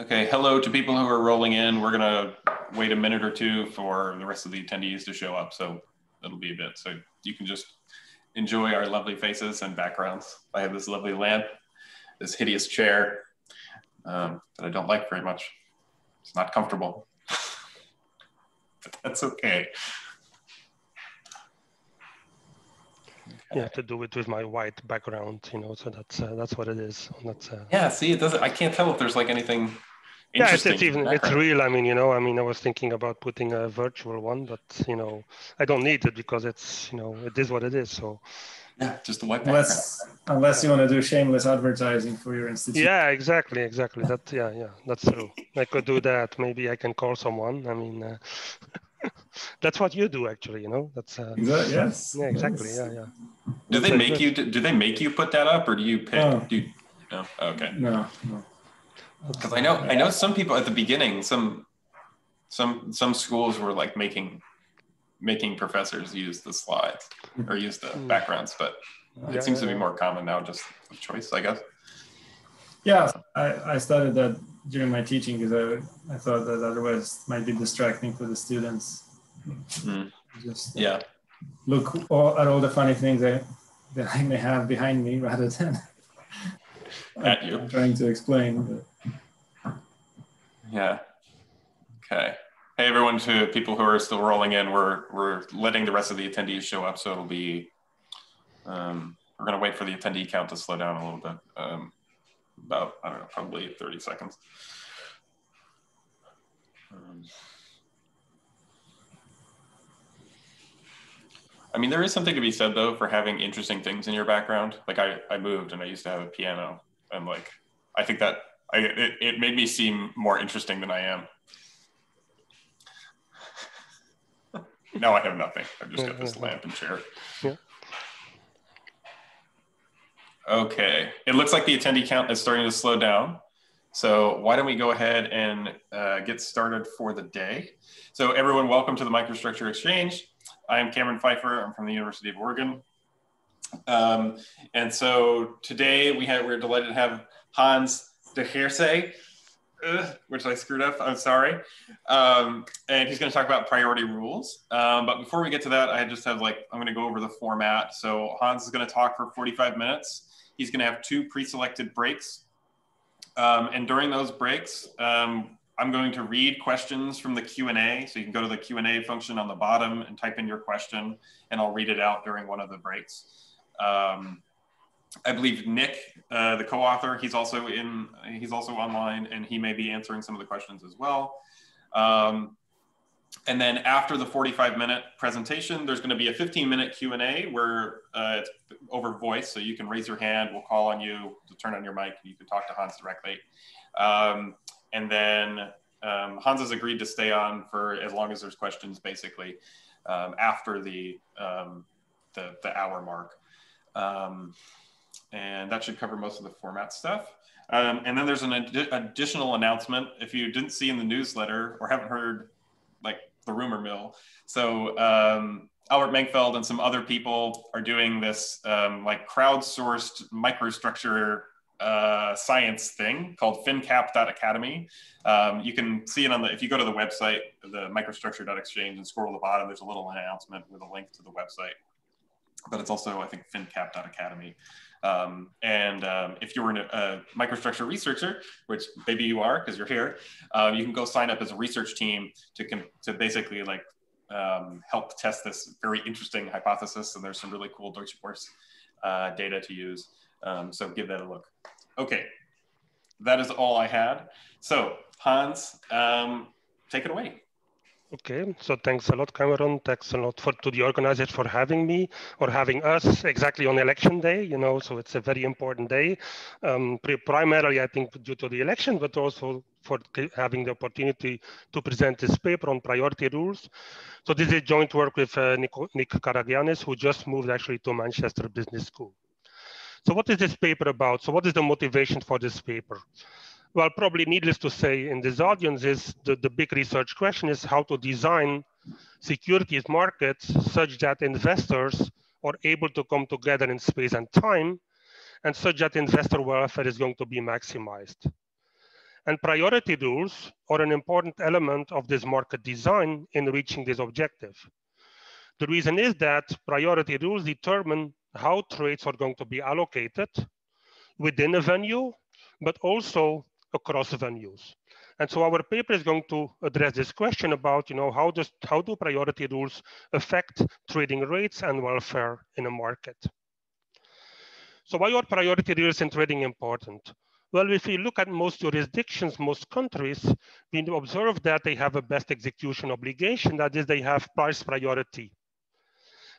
Okay, hello to people who are rolling in. We're gonna wait a minute or two for the rest of the attendees to show up. So it'll be a bit. So you can just enjoy our lovely faces and backgrounds. I have this lovely lamp, this hideous chair um, that I don't like very much. It's not comfortable, but that's okay. You have to do it with my white background, you know. So that's uh, that's what it is. That's uh, yeah. See, it doesn't. I can't tell if there's like anything. Interesting. Yeah, it's, it's even it's real. I mean, you know, I mean, I was thinking about putting a virtual one, but you know, I don't need it because it's you know it is what it is. So yeah, just the white unless unless you want to do shameless advertising for your institute. Yeah, exactly, exactly. That yeah, yeah, that's true. I could do that. Maybe I can call someone. I mean, uh, that's what you do actually. You know, that's uh, exactly, yes. Yeah, exactly. Yes. Yeah, yeah. Do they make you? Do they make you put that up, or do you pick? No. Do you, no. Okay. No. No. Because I know I know some people at the beginning, some some some schools were like making making professors use the slides or use the hmm. backgrounds, but it yeah, seems yeah, to be more common now, just choice, I guess. Yeah, I, I started that during my teaching because I, I thought that otherwise might be distracting for the students. Mm. Just yeah, look all, at all the funny things that, that I may have behind me rather than at you trying to explain. But. Yeah. Okay. Hey everyone, to people who are still rolling in, we're we're letting the rest of the attendees show up, so it'll be. Um, we're going to wait for the attendee count to slow down a little bit. Um, about I don't know, probably 30 seconds. Um, I mean, there is something to be said though for having interesting things in your background. Like I, I moved and I used to have a piano, and like I think that I, it, it made me seem more interesting than I am. now I have nothing. I've just got this lamp and chair. Yeah. Okay, it looks like the attendee count is starting to slow down. So why don't we go ahead and uh, get started for the day. So everyone, welcome to the Microstructure Exchange. I am Cameron Pfeiffer. I'm from the University of Oregon. Um, and so today we have, we're delighted to have Hans de Heerse which I screwed up. I'm sorry. Um, and he's going to talk about priority rules. Um, but before we get to that, I just have like, I'm going to go over the format. So Hans is going to talk for 45 minutes. He's going to have two pre-selected breaks. Um, and during those breaks, um, I'm going to read questions from the Q&A. So you can go to the Q&A function on the bottom and type in your question, and I'll read it out during one of the breaks. Um, I believe Nick, uh, the co-author, he's also in, he's also online, and he may be answering some of the questions as well. Um, and then after the 45 minute presentation, there's going to be a 15 minute Q&A where uh, it's over voice. So you can raise your hand, we'll call on you to turn on your mic, and you can talk to Hans directly. Um, and then um, Hans has agreed to stay on for as long as there's questions, basically, um, after the, um, the, the hour mark. Um, and that should cover most of the format stuff. Um, and then there's an ad additional announcement if you didn't see in the newsletter or haven't heard like the rumor mill. So um, Albert Menkveld and some other people are doing this um, like crowdsourced microstructure uh, science thing called fincap.academy. Um, you can see it on the, if you go to the website, the microstructure.exchange and scroll to the bottom, there's a little announcement with a link to the website. But it's also, I think, fincap.academy. Um, and um, if you're a, a, microstructure researcher, which maybe you are because you're here, uh, you can go sign up as a research team to, to basically like um, help test this very interesting hypothesis. And there's some really cool Deutsche Börse uh, data to use. Um, so give that a look. Okay, that is all I had. So Hans, um, take it away. Okay, so thanks a lot, Cameron. Thanks a lot for to the organizers for having me or having us exactly on election day. You know, so it's a very important day, um, primarily I think due to the election, but also for having the opportunity to present this paper on priority rules. So this is joint work with uh, Nick, Nick who just moved actually to Manchester Business School. So what is this paper about? So what is the motivation for this paper? Well, probably needless to say in this audience is the, the big research question is how to design securities markets such that investors are able to come together in space and time and such that investor welfare is going to be maximized. And priority rules are an important element of this market design in reaching this objective. The reason is that priority rules determine how trades are going to be allocated within a venue, but also across venues. And so our paper is going to address this question about, you know, how does how do priority rules affect trading rates and welfare in a market? So why are priority rules in trading important? Well, if we look at most jurisdictions, most countries, we observe that they have a best execution obligation, that is they have price priority.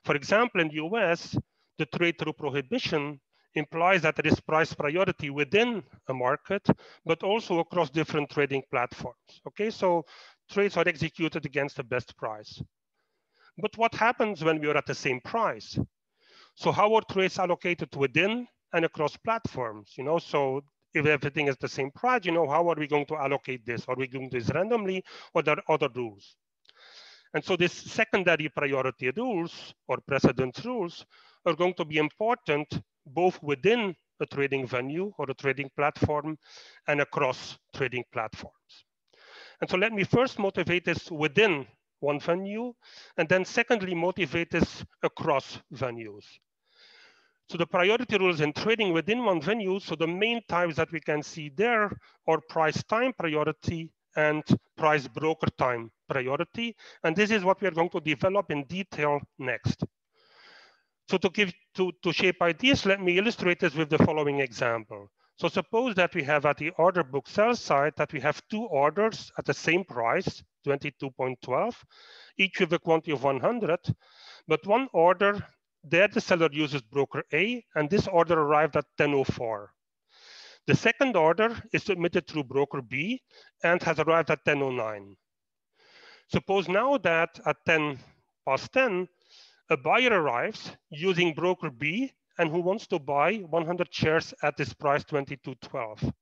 For example, in the US, the trade through prohibition implies that there is price priority within a market, but also across different trading platforms. Okay, so trades are executed against the best price. But what happens when we are at the same price? So how are trades allocated within and across platforms? You know, so if everything is the same price, you know, how are we going to allocate this? Are we doing this randomly or there are other rules? And so these secondary priority rules or precedence rules are going to be important both within a trading venue or a trading platform and across trading platforms. And so let me first motivate this within one venue, and then secondly, motivate this across venues. So the priority rules in trading within one venue, so the main types that we can see there are price time priority and price broker time priority. And this is what we are going to develop in detail next. So to give to, to shape ideas, let me illustrate this with the following example. So suppose that we have at the order book sell side that we have two orders at the same price, 22.12, each with a quantity of 100, but one order there the seller uses broker A and this order arrived at 10.04. The second order is submitted through broker B and has arrived at 10.09. Suppose now that at 10 past 10, a buyer arrives using broker B and who wants to buy 100 shares at this price 22.12.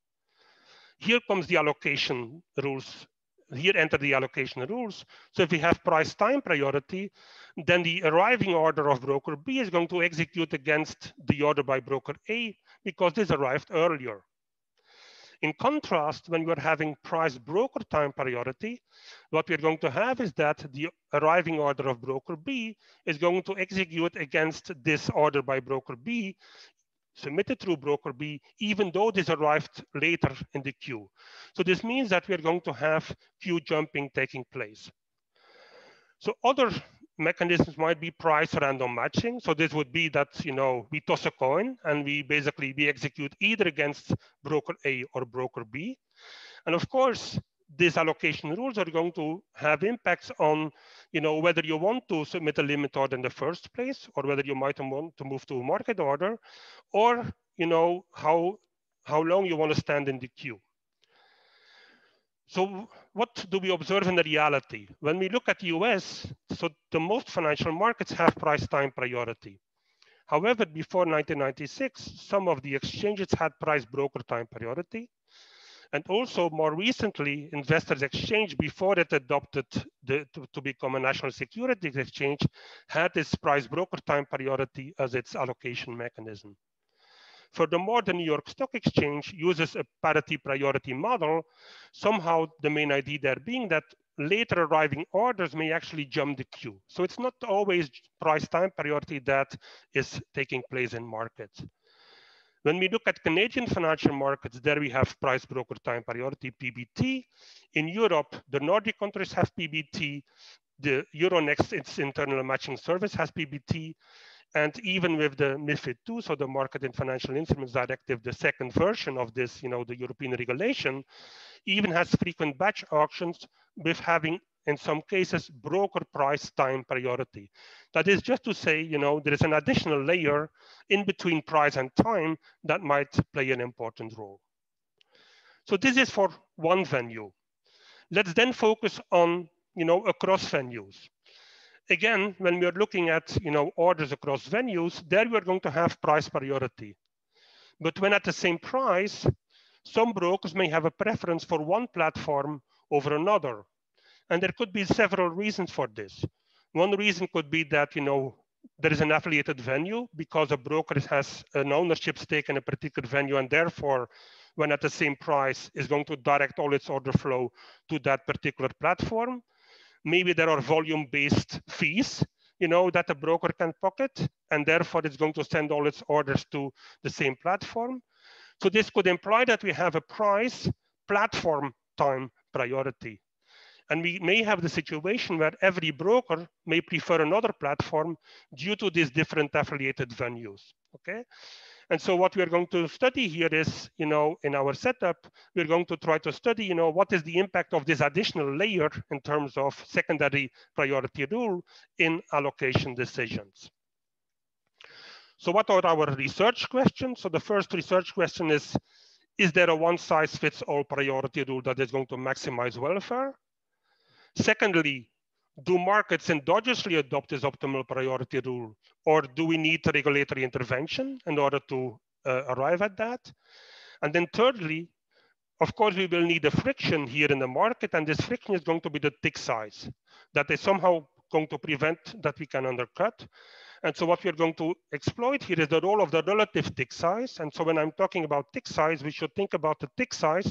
Here comes the allocation rules. Here enter the allocation rules. So if we have price time priority, then the arriving order of broker B is going to execute against the order by broker A because this arrived earlier. In contrast, when we're having price broker time priority, what we're going to have is that the arriving order of broker B is going to execute against this order by broker B submitted through broker B, even though this arrived later in the queue. So this means that we're going to have queue jumping taking place. So other mechanisms might be price random matching. So this would be that, you know, we toss a coin and we basically, we execute either against broker A or broker B. And of course, these allocation rules are going to have impacts on, you know, whether you want to submit a limit order in the first place or whether you might want to move to a market order or, you know, how, how long you want to stand in the queue. So what do we observe in the reality? When we look at the US, so the most financial markets have price time priority. However, before 1996, some of the exchanges had price broker time priority. And also more recently, Investors Exchange, before it adopted the, to, to become a national securities exchange, had this price broker time priority as its allocation mechanism. Furthermore, the New York Stock Exchange uses a parity priority model, somehow the main idea there being that later arriving orders may actually jump the queue. So it's not always price time priority that is taking place in markets. When we look at Canadian financial markets, there we have price broker time priority, PBT. In Europe, the Nordic countries have PBT. The Euronext, its internal matching service has PBT. And even with the MIFID II, so the Market in Financial Instruments Directive, the second version of this, you know, the European regulation, even has frequent batch auctions with having, in some cases, broker price time priority. That is just to say, you know, there is an additional layer in between price and time that might play an important role. So this is for one venue. Let's then focus on, you know, across venues again, when we are looking at you know orders across venues, there we are going to have price priority. But when at the same price, some brokers may have a preference for one platform over another. And there could be several reasons for this. One reason could be that you know there is an affiliated venue because a broker has an ownership stake in a particular venue and therefore when at the same price is going to direct all its order flow to that particular platform. Maybe there are volume-based fees, you know, that a broker can pocket, and therefore it's going to send all its orders to the same platform. So this could imply that we have a price platform time priority. And we may have the situation where every broker may prefer another platform due to these different affiliated venues, okay? And so what we're going to study here is, you know, in our setup, we're going to try to study, you know, what is the impact of this additional layer in terms of secondary priority rule in allocation decisions. So what are our research questions? So the first research question is, is there a one size fits all priority rule that is going to maximize welfare? Secondly, do markets endogenously adopt this optimal priority rule, or do we need regulatory intervention in order to uh, arrive at that? And then thirdly, of course, we will need a friction here in the market, and this friction is going to be the tick size that is somehow going to prevent that we can undercut. And so what we're going to exploit here is the role of the relative tick size. And so when I'm talking about tick size, we should think about the tick size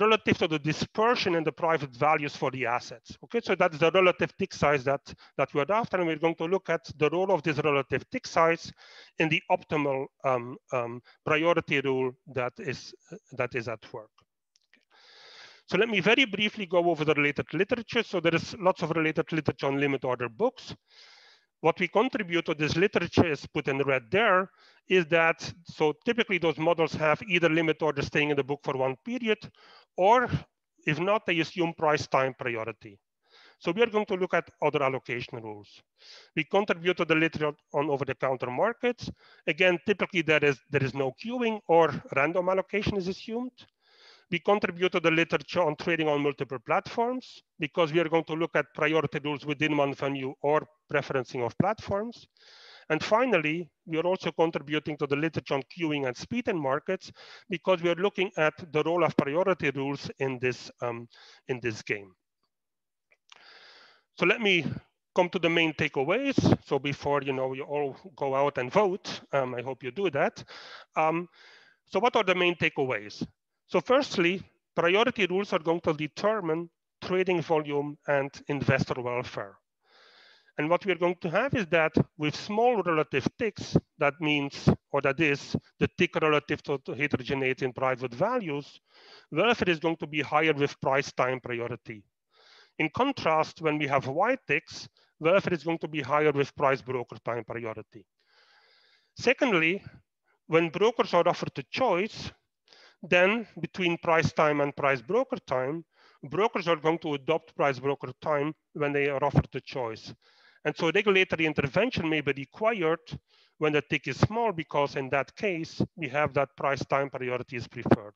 relative to the dispersion in the private values for the assets. Okay, so that's the relative tick size that, that we're after, and we're going to look at the role of this relative tick size in the optimal um, um, priority rule that is, that is at work. So let me very briefly go over the related literature. So there is lots of related literature on limit order books what we contribute to this literature is put in red there, is that, so typically those models have either limit order staying in the book for one period, or if not, they assume price time priority. So we are going to look at other allocation rules. We contribute to the literature on over-the-counter markets. Again, typically there is, there is no queuing or random allocation is assumed. We contribute to the literature on trading on multiple platforms because we are going to look at priority rules within one venue or preferencing of platforms. And finally, we are also contributing to the literature on queuing and speed in markets because we are looking at the role of priority rules in this, um, in this game. So let me come to the main takeaways. So before you know you all go out and vote, um, I hope you do that. Um, so what are the main takeaways? So firstly, priority rules are going to determine trading volume and investor welfare. And what we're going to have is that with small relative ticks, that means, or that is, the tick relative to, heterogeneity in private values, welfare is going to be higher with price time priority. In contrast, when we have wide ticks, welfare is going to be higher with price broker time priority. Secondly, when brokers are offered a choice, then between price time and price broker time, brokers are going to adopt price broker time when they are offered the choice. And so regulatory intervention may be required when the tick is small because in that case, we have that price time priority is preferred.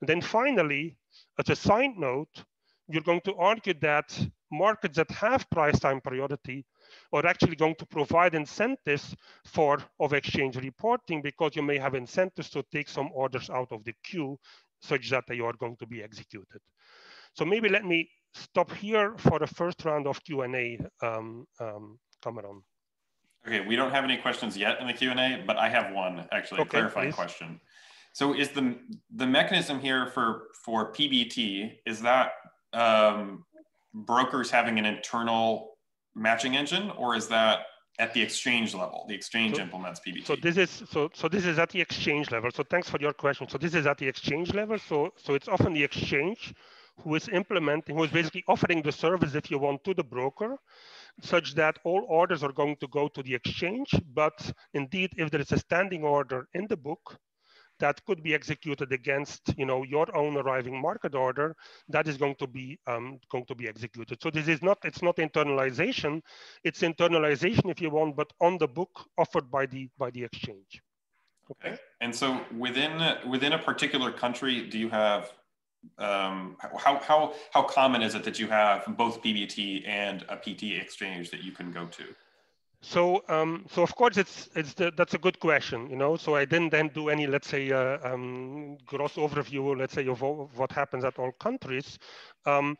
And then finally, as a side note, you're going to argue that markets that have price time priority are actually going to provide incentives for of exchange reporting because you may have incentives to take some orders out of the queue such that they are going to be executed. So maybe let me stop here for the first round of Q&A, um, um, Cameron. Okay, we don't have any questions yet in the Q&A, but I have one actually, okay, a clarifying please. question. So is the the mechanism here for for PBT is that um, brokers having an internal matching engine, or is that at the exchange level? The exchange so, implements PBT. So this is so so this is at the exchange level. So thanks for your question. So this is at the exchange level. So so it's often the exchange who is implementing, who is basically offering the service, if you want, to the broker, such that all orders are going to go to the exchange. But indeed, if there is a standing order in the book, that could be executed against you know your own arriving market order that is going to be um, going to be executed. So this is not it's not internalization. It's internalization if you want but on the book offered by the by the exchange. Okay? And so within within a particular country do you have um, how, how, how common is it that you have both PBT and a PT exchange that you can go to? So, um, so of course, it's it's the, that's a good question, you know. So I didn't then do any, let's say, uh, um, gross overview, let's say, of, of, what happens at all countries. Um,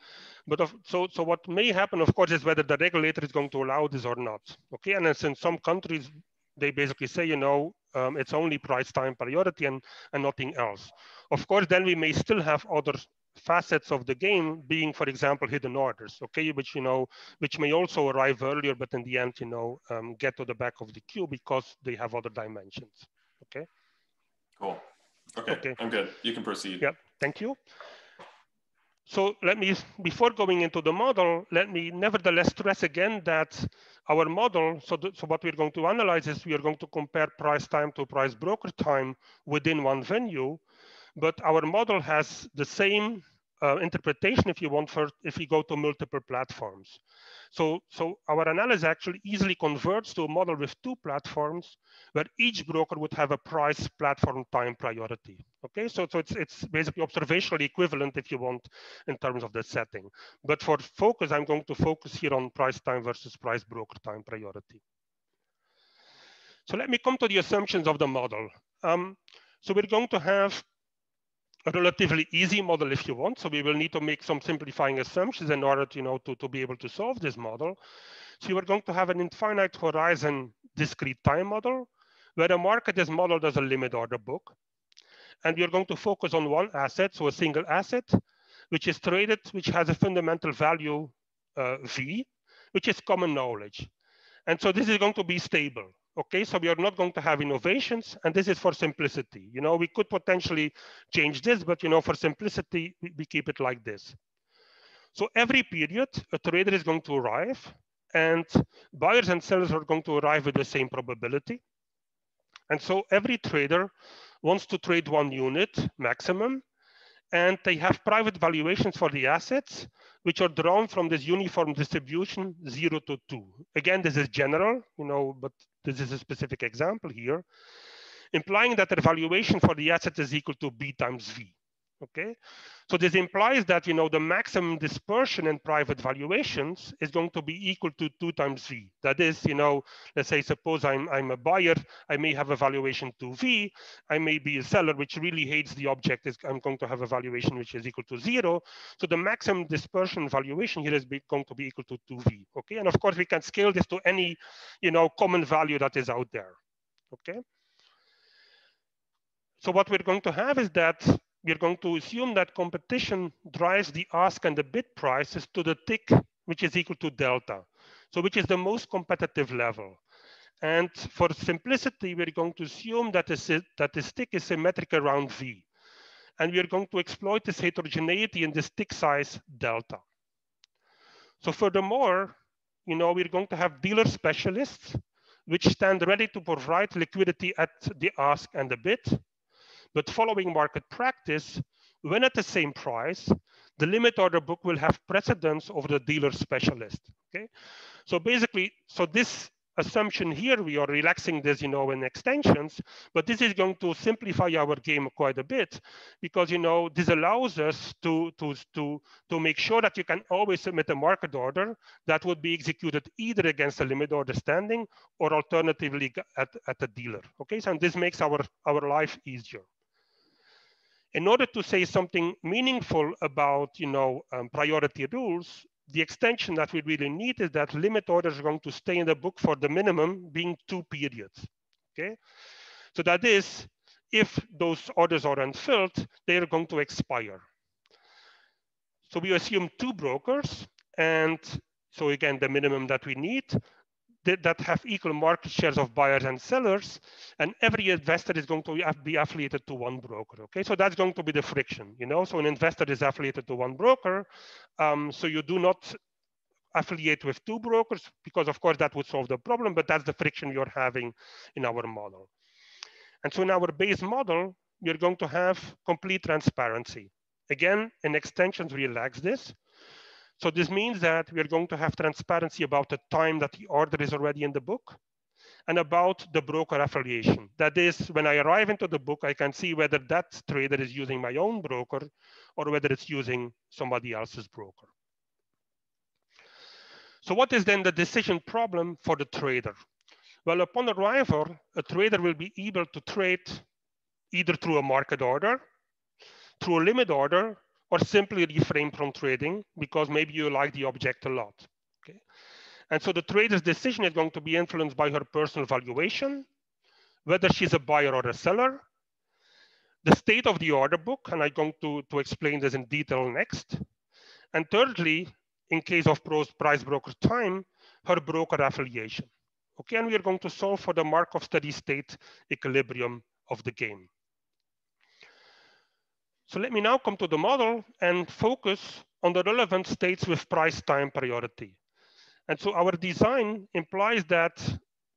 but of, so so what may happen, of course, is whether the regulator is going to allow this or not. Okay, and as in some countries, they basically say, you know, um, it's only price time priority and, and nothing else. Of course, then we may still have other facets of the game being, for example, hidden orders, okay, which, you know, which may also arrive earlier, but in the end, you know, um, get to the back of the queue because they have other dimensions, okay? Cool. Okay, okay. I'm good. You can proceed. Yeah, thank you. So let me, before going into the model, let me nevertheless stress again that our model, so, the, so what we're going to analyze is we are going to compare price time to price broker time within one venue, but our model has the same uh, interpretation if you want for if you go to multiple platforms. So, so our analysis actually easily converts to a model with two platforms where each broker would have a price platform time priority. Okay, so, so it's, it's basically observationally equivalent if you want in terms of the setting. But for focus, I'm going to focus here on price time versus price broker time priority. So let me come to the assumptions of the model. Um, so we're going to have a relatively easy model if you want. So we will need to make some simplifying assumptions in order to, you know, to, to be able to solve this model. So you are going to have an infinite horizon discrete time model where the market is modeled as a limit order book. And we are going to focus on one asset, so a single asset, which is traded, which has a fundamental value uh, V, which is common knowledge. And so this is going to be stable. Okay, so we are not going to have innovations, and this is for simplicity. You know, we could potentially change this, but you know, for simplicity, we, keep it like this. So every period, a trader is going to arrive, and buyers and sellers are going to arrive with the same probability. And so every trader wants to trade one unit maximum, and they have private valuations for the assets, which are drawn from this uniform distribution zero to two. Again, this is general, you know, but this is a specific example here, implying that the valuation for the asset is equal to B times V. Okay, so this implies that you know the maximum dispersion in private valuations is going to be equal to two times V. That is, you know, let's say suppose I'm I'm a buyer, I may have a valuation to V. I may be a seller which really hates the object. Is I'm going to have a valuation which is equal to zero. So the maximum dispersion valuation here is going to be equal to two V. Okay, and of course we can scale this to any, you know, common value that is out there. Okay. So what we're going to have is that we're going to assume that competition drives the ask and the bid prices to the tick, which is equal to delta. So which is the most competitive level. And for simplicity, we're going to assume that, this, that this tick is symmetric around V. And we're going to exploit this heterogeneity in this tick size delta. So furthermore, you know, we're going to have dealer specialists which stand ready to provide liquidity at the ask and the bid but following market practice, when at the same price, the limit order book will have precedence over the dealer specialist. Okay, so basically, so this assumption here, we are relaxing this, you know, in extensions, but this is going to simplify our game quite a bit because, you know, this allows us to, to, to, to make sure that you can always submit a market order that would be executed either against a limit order standing or alternatively at, at a dealer. Okay, so this makes our, our life easier in order to say something meaningful about you know, um, priority rules, the extension that we really need is that limit orders are going to stay in the book for the minimum being two periods. Okay, so that is, if those orders are unfilled, they are going to expire. So we assume two brokers, and so again, the minimum that we need, that have equal market shares of buyers and sellers, and every investor is going to be affiliated to one broker. Okay, so that's going to be the friction. You know, so an investor is affiliated to one broker, um, so you do not affiliate with two brokers because, of course, that would solve the problem. But that's the friction you're having in our model. And so in our base model, you're going to have complete transparency. Again, in extensions, relax this. So this means that we're going to have transparency about the time that the order is already in the book and about the broker affiliation. That is, when I arrive into the book, I can see whether that trader is using my own broker or whether it's using somebody else's broker. So what is then the decision problem for the trader? Well, upon arrival, a trader will be able to trade either through a market order, through a limit order, or simply refrain from trading because maybe you like the object a lot. Okay? And so the trader's decision is going to be influenced by her personal valuation, whether she's a buyer or a seller, the state of the order book, and I'm going to, to explain this in detail next. And thirdly, in case of price broker time, her broker affiliation. Okay, and we are going to solve for the Markov steady state equilibrium of the game. So let me now come to the model and focus on the relevant states with price time priority. And so our design implies that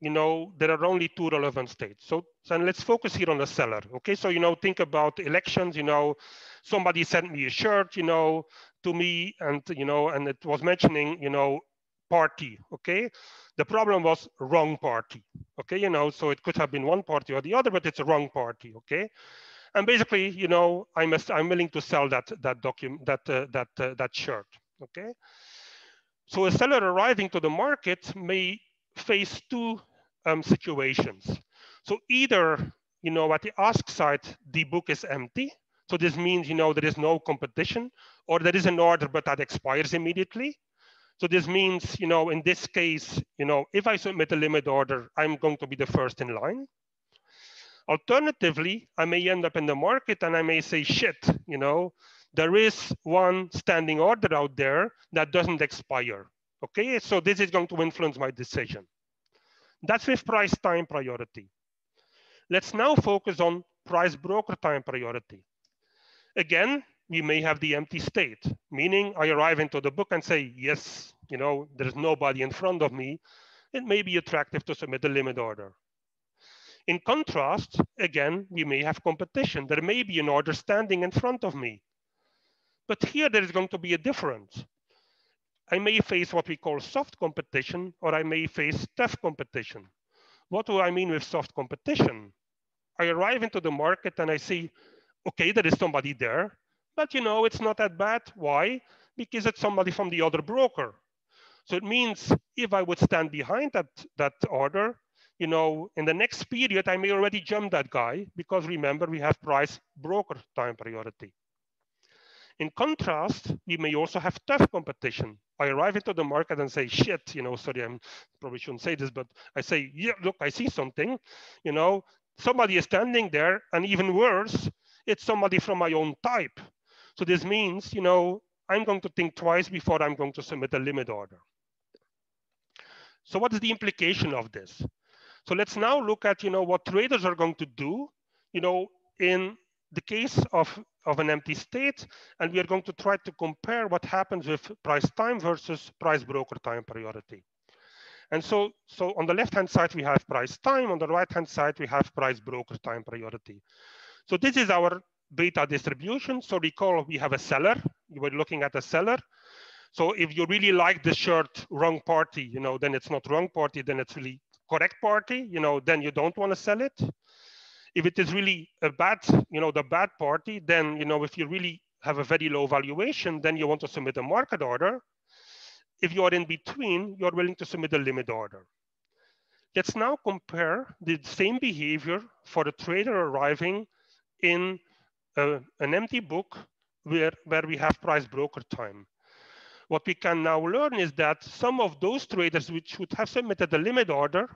you know there are only two relevant states. So, so let's focus here on the seller. Okay, so you know think about elections. You know, somebody sent me a shirt. You know, to me, and you know, and it was mentioning you know party. Okay, the problem was wrong party. Okay, you know, so it could have been one party or the other, but it's a wrong party. Okay. And basically, you know, I'm, I'm willing to sell that that document that uh, that uh, that shirt. Okay, so a seller arriving to the market may face two um, situations. So either, you know, at the ask side, the book is empty. So this means, you know, there is no competition or there is an order, but that expires immediately. So this means, you know, in this case, you know, if I submit a limit order, I'm going to be the first in line. Alternatively, I may end up in the market and I may say, shit, you know, there is one standing order out there that doesn't expire. Okay, so this is going to influence my decision. That's with price time priority. Let's now focus on price broker time priority. Again, we may have the empty state, meaning I arrive into the book and say, yes, you know, there's nobody in front of me. It may be attractive to submit a limit order. In contrast, again, we may have competition. There may be an order standing in front of me. But here there is going to be a difference. I may face what we call soft competition, or I may face tough competition. What do I mean with soft competition? I arrive into the market and I see, okay, there is somebody there, but you know, it's not that bad. Why? Because it's somebody from the other broker. So it means if I would stand behind that, that order, you know, in the next period, I may already jump that guy because remember, we have price broker time priority. In contrast, we may also have tough competition. I arrive into the market and say, shit, you know, sorry, I probably shouldn't say this, but I say, yeah, look, I see something, you know, somebody is standing there and even worse, it's somebody from my own type. So this means, you know, I'm going to think twice before I'm going to submit a limit order. So what is the implication of this? So let's now look at, you know, what traders are going to do, you know, in the case of, of an empty state, and we are going to try to compare what happens with price time versus price broker time priority. And so, so on the left-hand side, we have price time. On the right-hand side, we have price broker time priority. So this is our beta distribution. So recall we have a seller. You were looking at a seller. So if you really like the shirt wrong party, you know, then it's not wrong party, then it's really correct party, you know, then you don't want to sell it if it is really a bad, you know, the bad party, then, you know, if you really have a very low valuation, then you want to submit a market order. If you are in between, you're willing to submit a limit order. Let's now compare the same behavior for the trader arriving in a, an empty book where, where we have price broker time. What we can now learn is that some of those traders which would have submitted a limit order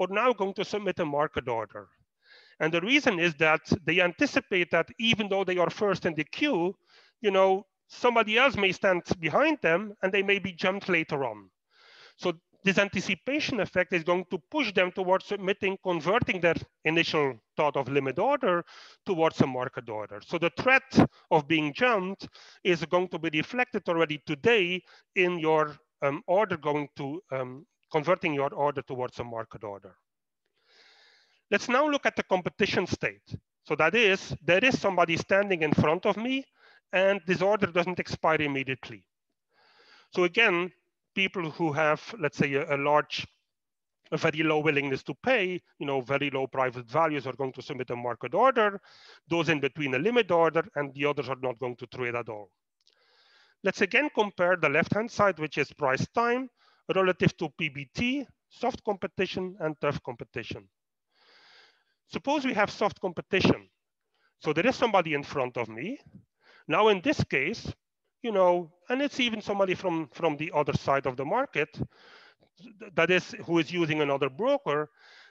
are now going to submit a market order. And the reason is that they anticipate that even though they are first in the queue, you know, somebody else may stand behind them and they may be jumped later on. So this anticipation effect is going to push them towards submitting, converting their initial thought of limit order towards a market order. So the threat of being jumped is going to be reflected already today in your um, order going to um, converting your order towards a market order. Let's now look at the competition state. So that is, there is somebody standing in front of me and this order doesn't expire immediately. So again, people who have, let's say, a, a large, a very low willingness to pay, you know, very low private values are going to submit a market order. Those in between a limit order and the others are not going to trade at all. Let's again compare the left-hand side, which is price time relative to PBT, soft competition and tough competition. Suppose we have soft competition. So there is somebody in front of me. Now in this case, you know, and it's even somebody from, from the other side of the market, that is who is using another broker,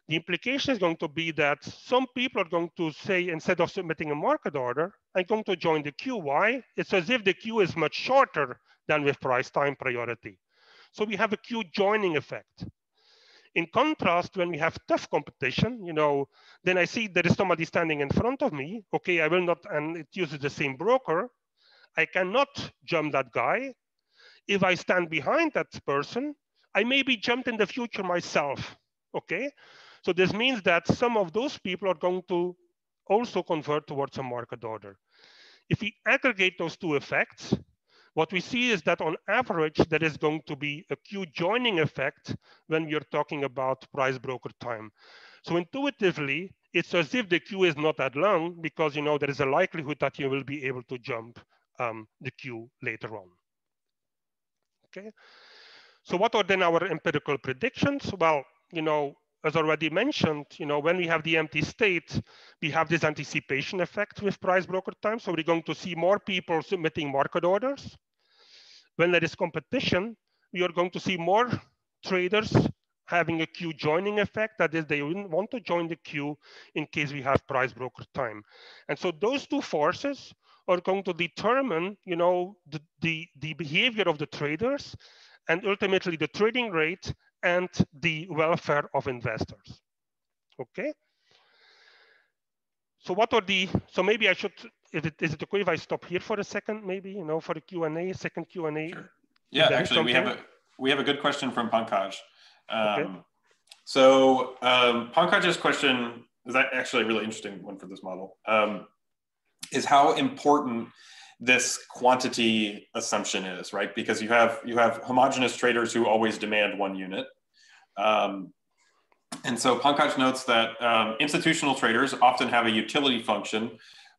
the implication is going to be that some people are going to say, instead of submitting a market order, I'm going to join the queue. Why? It's as if the queue is much shorter than with price time priority. So we have a queue joining effect. In contrast, when we have tough competition, you know, then I see there is somebody standing in front of me. Okay, I will not, and it uses the same broker. I cannot jump that guy. If I stand behind that person, I may be jumped in the future myself. Okay, so this means that some of those people are going to also convert towards a market order. If we aggregate those two effects, what we see is that on average, there is going to be a queue joining effect when you're talking about price broker time. So intuitively, it's as if the queue is not that long because you know there is a likelihood that you will be able to jump um, the queue later on. Okay. So what are then our empirical predictions? Well, you know, as already mentioned, you know, when we have the empty state, we have this anticipation effect with price broker time. So we're going to see more people submitting market orders. When there is competition, we are going to see more traders having a queue joining effect. That is, they want to join the queue in case we have price broker time. And so those two forces are going to determine, you know, the, the, the behavior of the traders and ultimately the trading rate and the welfare of investors. Okay. So what are the, so maybe I should, is it, is it okay if I stop here for a second, maybe, you know, for the Q&A, second Q&A? Sure. Yeah, actually we have a, we have a good question from Pankaj. Um, okay. So um, Pankaj's question is that actually a really interesting one for this model, um, is how important this quantity assumption is, right? Because you have you have homogenous traders who always demand one unit. Um, and so Pankaj notes that um, institutional traders often have a utility function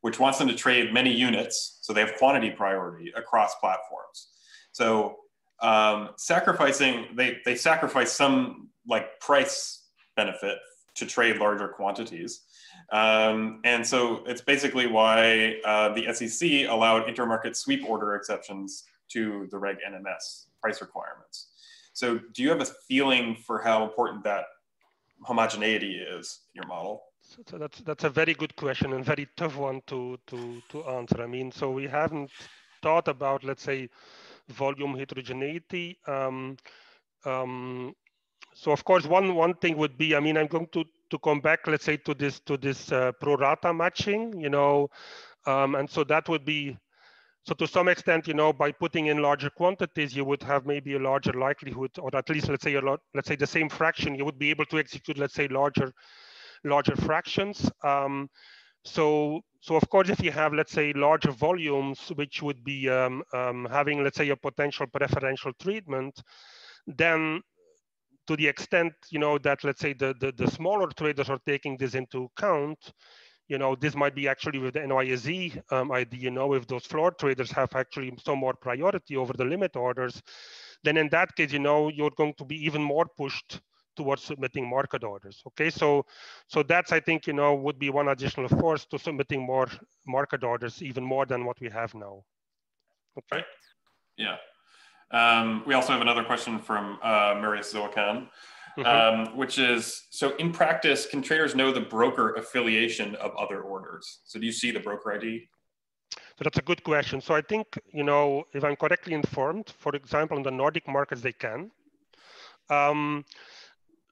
which wants them to trade many units, so they have quantity priority across platforms. So um, sacrificing, they, they sacrifice some like price benefit to trade larger quantities. Um, and so it's basically why uh, the SEC allowed intermarket sweep order exceptions to the Reg NMS price requirements. So do you have a feeling for how important that homogeneity is in your model? So that's that's a very good question and very tough one to to to answer. I mean, so we haven't thought about let's say volume heterogeneity. Um, um, so of course, one one thing would be, I mean, I'm going to to come back, let's say, to this to this uh, pro rata matching, you know, um, and so that would be, so to some extent, you know, by putting in larger quantities, you would have maybe a larger likelihood, or at least let's say a lot, let's say the same fraction, you would be able to execute, let's say, larger larger fractions. Um, so so of course, if you have, let's say, larger volumes, which would be um, um, having, let's say, a potential preferential treatment, then to the extent you know that let's say the, the, the smaller traders are taking this into account you know this might be actually with the NYSE um, ID you know if those floor traders have actually some more priority over the limit orders then in that case you know you're going to be even more pushed towards submitting market orders okay? So so that's i think you know would be one additional force to submitting more market orders even more than what we have now. Okay? Yeah um, we also have another question from uh, Marius Zoican, mm-hmm. um, which is, so in practice, can traders know the broker affiliation of other orders? So do you see the broker ID? So that's a good question. So I think, you know, if I'm correctly informed, for example, in the Nordic markets, they can. Um,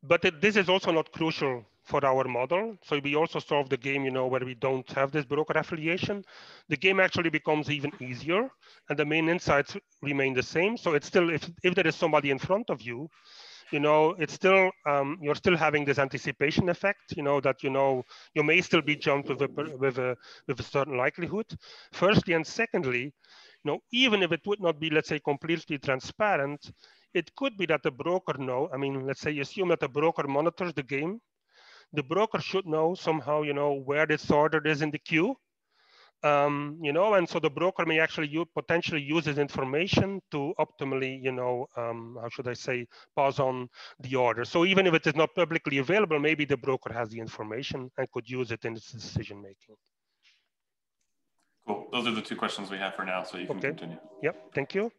but it, this is also not crucial for our model. So we also solve the game, you know, where we don't have this broker affiliation. The game actually becomes even easier and the main insights remain the same. So it's still, if, if there is somebody in front of you, you know, it's still, um, you're still having this anticipation effect, you know, that, you know, you may still be jumped with a, with a, with a certain likelihood. Firstly, and secondly, you know, even if it would not be, let's say, completely transparent, it could be that the broker know, I mean, let's say assume that the broker monitors the game the broker should know somehow, you know, where this order is in the queue. Um, you know, and so the broker may actually use, potentially use this information to optimally, you know, um, how should I say, pass on the order. So even if it is not publicly available, maybe the broker has the information and could use it in its decision making. Cool. Those are the two questions we have for now, so you can okay. continue. Yep. Thank you.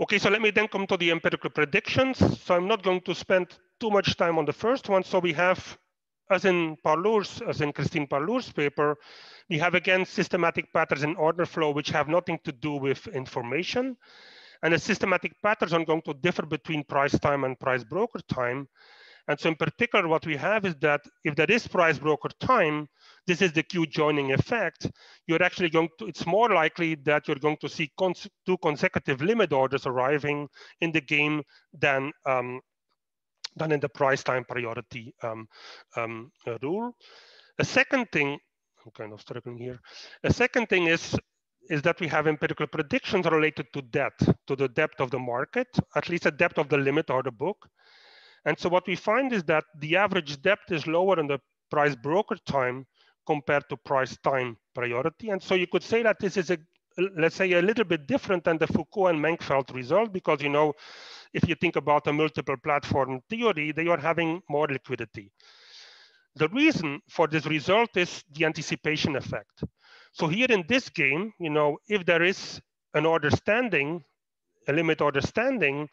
Okay, so let me then come to the empirical predictions. So I'm not going to spend too much time on the first one. So we have, as in Parlour's, as in Christine Parlour's paper, we have again systematic patterns in order flow, which have nothing to do with information. And the systematic patterns are going to differ between price time and price broker time. And so in particular, what we have is that if there is price broker time, this is the queue joining effect, you're actually going to, it's more likely that you're going to see cons two consecutive limit orders arriving in the game than, um, than in the price time priority um, um, uh, rule. A second thing, I'm kind of struggling here. A second thing is is that we have empirical predictions related to depth, to the depth of the market, at least the depth of the limit order book. And so what we find is that the average depth is lower in the price broker time compared to price time priority. And so you could say that this is a, let's say a little bit different than the Foucault and Menkveld result, because you know, if you think about a multiple platform theory, they are having more liquidity. The reason for this result is the anticipation effect. So here in this game, you know, if there is an order standing, a limit order standing,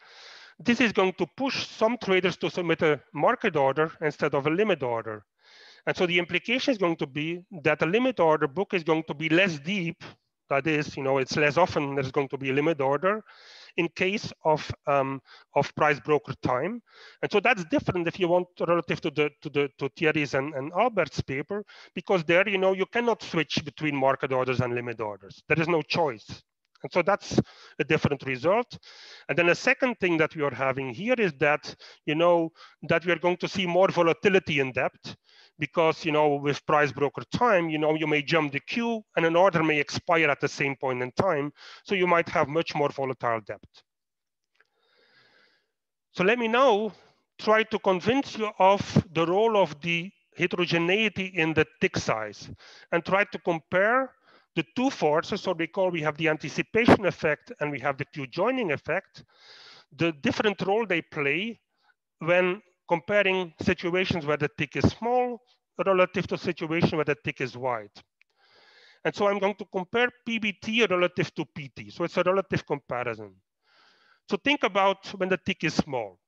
this is going to push some traders to submit a market order instead of a limit order. And so the implication is going to be that a limit order book is going to be less deep. That is, you know, it's less often there's going to be a limit order in case of um, of price broker time. And so that's different if you want relative to the to the to Thierry's and, and Albert's paper, because there, you know, you cannot switch between market orders and limit orders. There is no choice. And so that's a different result. And then the second thing that we are having here is that, you know, that we are going to see more volatility in depth because, you know, with price broker time, you know, you may jump the queue and an order may expire at the same point in time. So you might have much more volatile depth. So let me now try to convince you of the role of the heterogeneity in the tick size and try to compare the two forces, so recall we have the anticipation effect and we have the queue joining effect, the different role they play when comparing situations where the tick is small relative to situation where the tick is wide. And so I'm going to compare PBT relative to PT. So it's a relative comparison. So think about when the tick is small.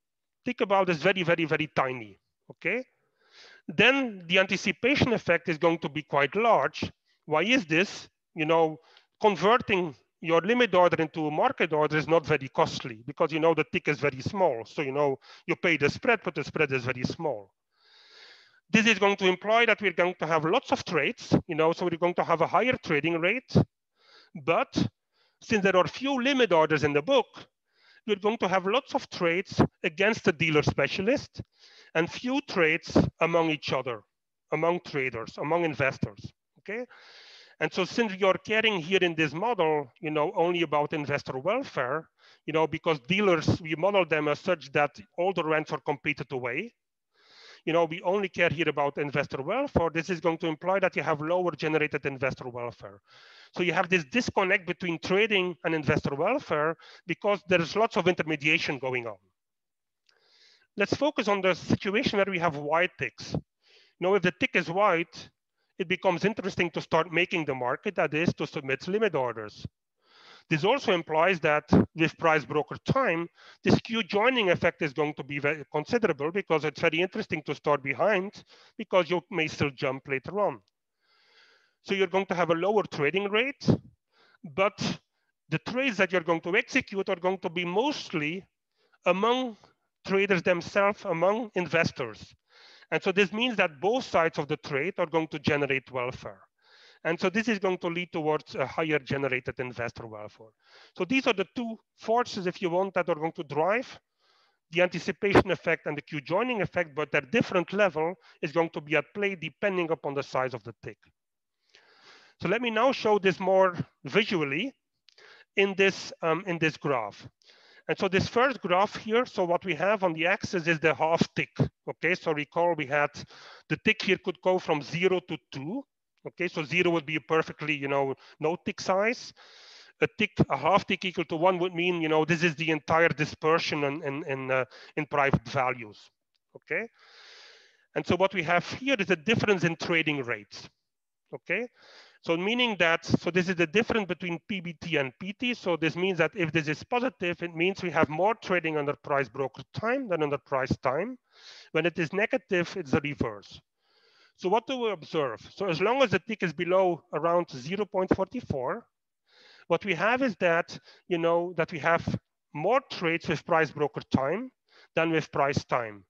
Think about it's very, very, very tiny, okay? Then the anticipation effect is going to be quite large. Why is this? you know, converting your limit order into a market order is not very costly because you know the tick is very small. So you know you pay the spread, but the spread is very small. This is going to imply that we're going to have lots of trades, you know, so we're going to have a higher trading rate. But since there are few limit orders in the book, we're going to have lots of trades against the dealer specialist and few trades among each other, among traders, among investors, okay? And so since you're caring here in this model, you know, only about investor welfare, you know, because dealers, we model them as such that all the rents are competed away. You know, we only care here about investor welfare. This is going to imply that you have lower generated investor welfare. So you have this disconnect between trading and investor welfare because there's lots of intermediation going on. Let's focus on the situation where we have wide ticks. You know, if the tick is wide, it becomes interesting to start making the market, that is to submit limit orders. This also implies that with price broker time, this queue joining effect is going to be very considerable because it's very interesting to start behind because you may still jump later on. So you're going to have a lower trading rate, but the trades that you're going to execute are going to be mostly among traders themselves, among investors. And so this means that both sides of the trade are going to generate welfare. And so this is going to lead towards a higher generated investor welfare. So these are the two forces, if you want, that are going to drive the anticipation effect and the queue joining effect, but their different level is going to be at play depending upon the size of the tick. So let me now show this more visually in this, um, in this graph. And so this first graph here, so what we have on the axis is the half tick. Okay, so recall we had the tick here could go from zero to two. Okay, so zero would be a perfectly, you know, no tick size. A tick, a half tick equal to one would mean, you know, this is the entire dispersion in, in, in, uh, in private values. Okay, and so what we have here is a difference in trading rates. Okay, so meaning that, so this is the difference between PBT and PT. So this means that if this is positive, it means we have more trading under price broker time than under price time. When it is negative, it's the reverse. So what do we observe? So as long as the tick is below around 0.44, what we have is that, you know, that we have more trades with price broker time than with price time.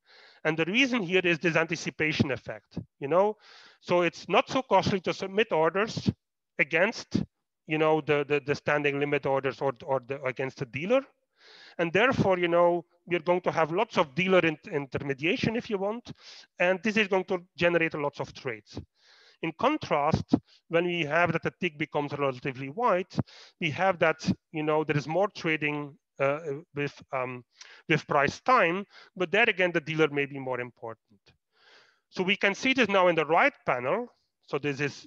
And the reason here is this anticipation effect, you know? So it's not so costly to submit orders against, you know, the, the, the standing limit orders or, or the, against the dealer. And therefore, you know, we're going to have lots of dealer intermediation if you want, and this is going to generate lots of trades. In contrast, when we have that the tick becomes relatively wide, we have that, you know, there is more trading uh, with, um, with price time, but there again, the dealer may be more important. So we can see this now in the right panel. So this is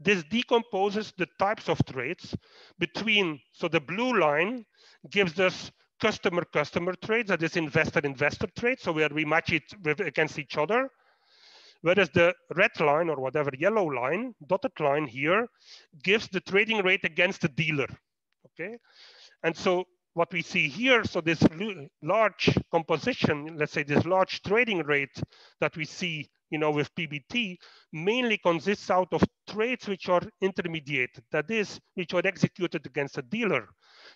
this decomposes the types of trades between, so the blue line gives us customer-customer trades, that is investor-investor trades, so where we match it with, against each other. Whereas the red line or whatever yellow line, dotted line here, gives the trading rate against the dealer, okay? And so what we see here, so this large composition, let's say this large trading rate that we see you know, with PBT mainly consists out of trades which are intermediated, that is, which are executed against a dealer.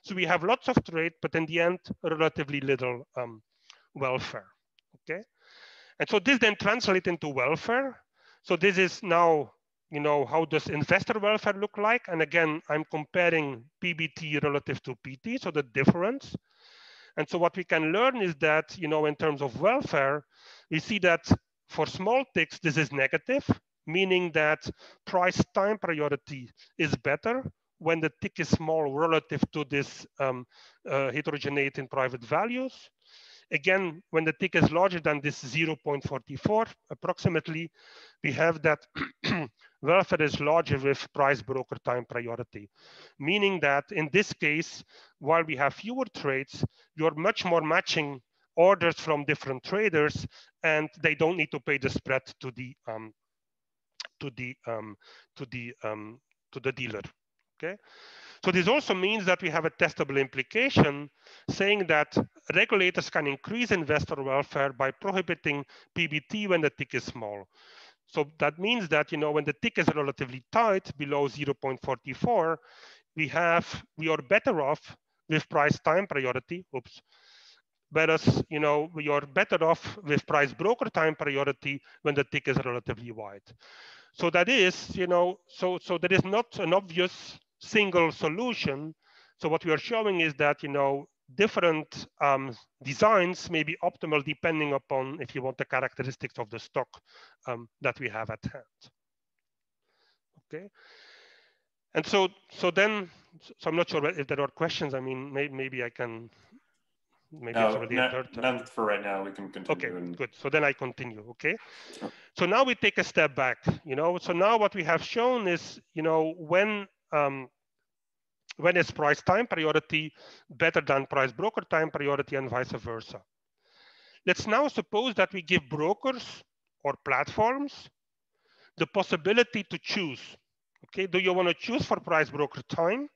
So we have lots of trade, but in the end, relatively little um, welfare, okay? And so this then translates into welfare. So this is now, you know, how does investor welfare look like? And again, I'm comparing PBT relative to PT, so the difference. And so what we can learn is that, you know, in terms of welfare, we see that for small ticks, this is negative, meaning that price time priority is better when the tick is small relative to this um, uh, heterogeneity in private values. Again, when the tick is larger than this 0.44 approximately, we have that welfare is larger with price broker time priority, meaning that in this case, while we have fewer trades, you're much more matching orders from different traders, and they don't need to pay the spread to the um, to the um, to the um, to the dealer. Okay. So this also means that we have a testable implication saying that regulators can increase investor welfare by prohibiting PBT when the tick is small. So that means that you know when the tick is relatively tight below 0.44, we have we are better off with price time priority. Oops, Whereas, you know, you're better off with price broker time priority when the tick is relatively wide. So that is, you know, so, so there is not an obvious single solution. So what we are showing is that, you know, different um, designs may be optimal depending upon, if you want, the characteristics of the stock um, that we have at hand. Okay. And so, so then, so I'm not sure if there are questions. I mean, maybe, maybe I can maybe no, it's not, third None for right now. We can continue. Okay, and... good. So then I continue. Okay. Oh. So now we take a step back. You know. So now what we have shown is, you know, when um, when is price time priority better than price broker time priority and vice versa. Let's now suppose that we give brokers or platforms the possibility to choose. Okay, do you want to choose for price broker time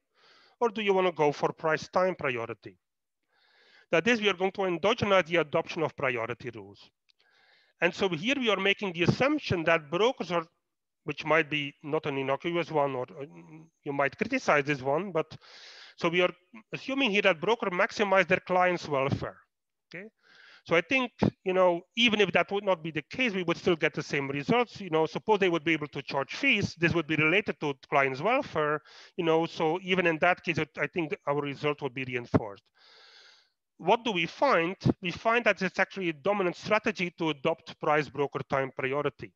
or do you want to go for price time priority? That is, we are going to endogenize the adoption of priority rules. And so here we are making the assumption that brokers are, which might be not an innocuous one, or uh, you might criticize this one, but so we are assuming here that broker maximize their clients' welfare. Okay. So I think, you know, even if that would not be the case, we would still get the same results. You know, suppose they would be able to charge fees, this would be related to clients' welfare, you know, so even in that case, I think our result would be reinforced what do we find? We find that it's actually a dominant strategy to adopt price broker time priority.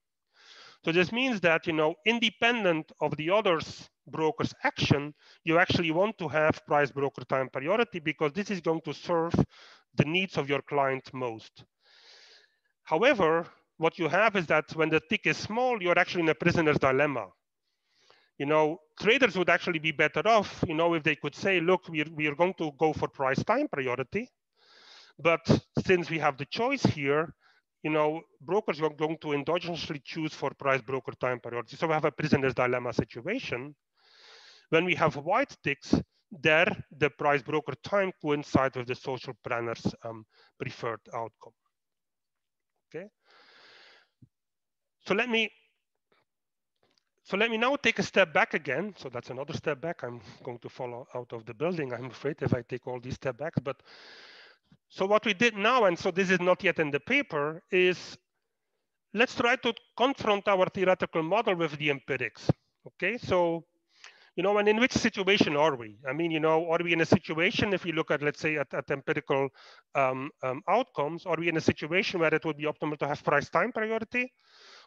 So this means that, you know, independent of the others broker's action, you actually want to have price broker time priority because this is going to serve the needs of your client most. However, what you have is that when the tick is small, you're actually in a prisoner's dilemma you know, traders would actually be better off, you know, if they could say, look, we're, we are going to go for price time priority. But since we have the choice here, you know, brokers are going to endogenously choose for price broker time priority. So we have a prisoner's dilemma situation. When we have white ticks, there the price broker time coincides with the social planner's um, preferred outcome. okay? So let me, so let me now take a step back again. So that's another step back. I'm going to follow out of the building. I'm afraid if I take all these step backs, but so what we did now, and so this is not yet in the paper, is let's try to confront our theoretical model with the empirics. Okay, so you know, and in which situation are we? I mean, you know, are we in a situation, if you look at, let's say, at, at empirical um, um, outcomes, are we in a situation where it would be optimal to have price time priority?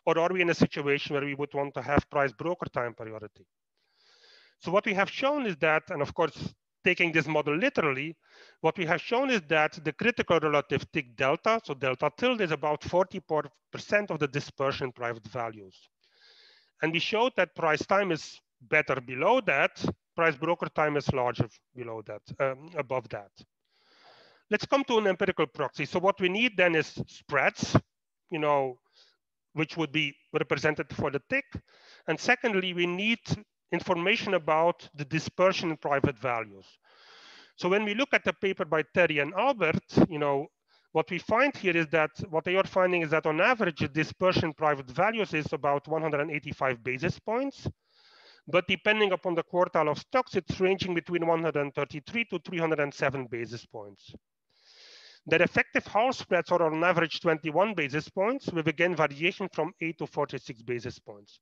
Or are we in a situation where we would want to have price broker time priority? So what we have shown is that, and of course, taking this model literally, what we have shown is that the critical relative tick delta, so delta tilde is about 40% of the dispersion private values. And we showed that price time is better below that, price broker time is larger below that, um, above that. Let's come to an empirical proxy. So what we need then is spreads, you know, which would be represented for the tick. And secondly, we need information about the dispersion in private values. So when we look at the paper by Thierry and Albert, you know, what we find here is that what they are finding is that on average, the dispersion private values is about 185 basis points. But depending upon the quartile of stocks, it's ranging between 133 to 307 basis points. Their effective half spreads are on average 21 basis points with again variation from 8 to 46 basis points.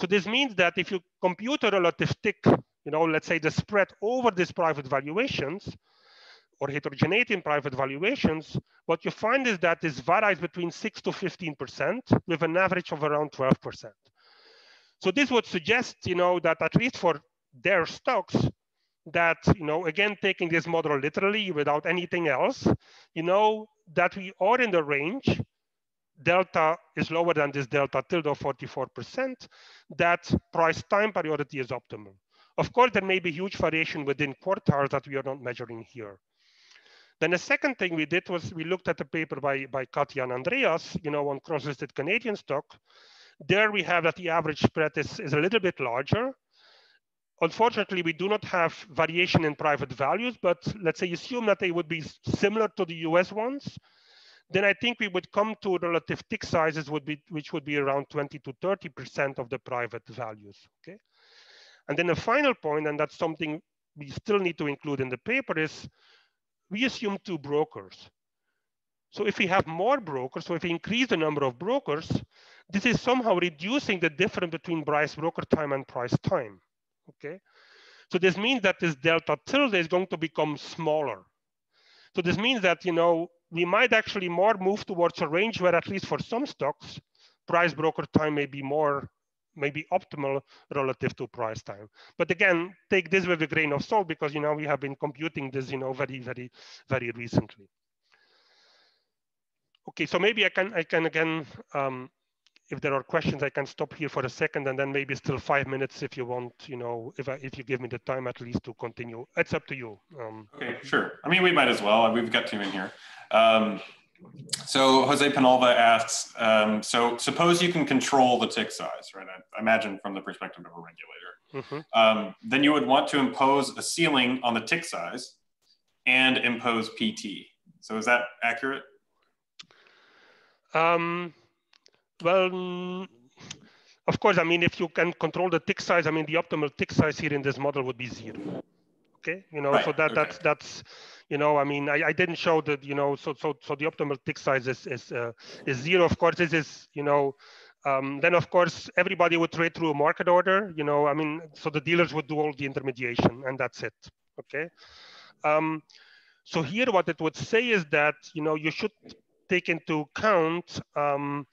So this means that if you compute a relative tick, you know, let's say the spread over these private valuations or heterogeneity in private valuations, what you find is that this varies between 6 to 15% with an average of around 12%. So this would suggest, you know, that at least for their stocks, that, you know, again, taking this model literally without anything else, you know, that we are in the range, delta is lower than this delta tilde of 44%, that price time priority is optimal. Of course, there may be huge variation within quartiles that we are not measuring here. Then the second thing we did was we looked at the paper by, by Katja and Andreas, you know, on cross-listed Canadian stock, there we have that the average spread is, is a little bit larger. Unfortunately, we do not have variation in private values, but let's say assume that they would be similar to the US ones, then I think we would come to relative tick sizes would be, which would be around 20 to 30% of the private values, okay? And then the final point, and that's something we still need to include in the paper is, we assume two brokers. So if we have more brokers, so if we increase the number of brokers, this is somehow reducing the difference between price broker time and price time, okay? So this means that this delta tilde is going to become smaller. So this means that, you know, we might actually more move towards a range where at least for some stocks, price broker time may be more, maybe optimal relative to price time. But again, take this with a grain of salt because, you know, we have been computing this, you know, very, very, very recently. Okay, so maybe I can, I can again um, if there are questions, I can stop here for a second and then maybe still five minutes if you want, you know, if, I, if you give me the time at least to continue. It's up to you. Um, okay, sure. I mean, we might as well. We've got two in here. Um, so Jose Penalva asks, um, so suppose you can control the tick size, right? I, imagine from the perspective of a regulator. Mm -hmm. then you would want to impose a ceiling on the tick size and impose PT. So is that accurate? Um, well, of course, I mean, if you can control the tick size, I mean, the optimal tick size here in this model would be zero. Okay, you know, right. so that okay. that's that's, you know, I mean, I, I didn't show that, you know, so so so the optimal tick size is is uh, is zero. Of course, this is, you know, um, then of course everybody would trade through a market order. You know, I mean, so the dealers would do all the intermediation, and that's it. Okay. Um, so here, what it would say is that you know you should take into account um,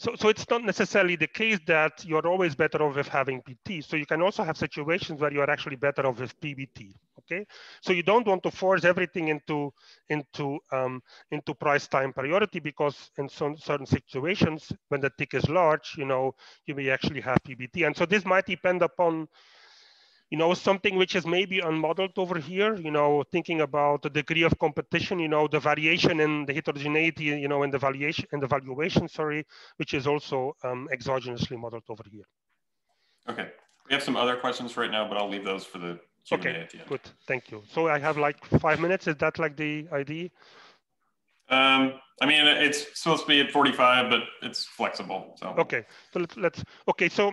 so, so it's not necessarily the case that you're always better off with having PT. So you can also have situations where you are actually better off with PBT. Okay, so you don't want to force everything into into um, into price time priority because in some certain situations when the tick is large, you know, you may actually have PBT. And so this might depend upon you know, something which is maybe unmodeled over here, you know, thinking about the degree of competition, you know, the variation in the heterogeneity, you know, in the valuation, in the valuation, sorry, which is also um, exogenously modeled over here. Okay, we have some other questions right now, but I'll leave those for the Q&A okay, good, thank you. So I have like five minutes, is that like the ID? Um, I mean, it's supposed to be at 45, but it's flexible. So okay, so let's let's okay. So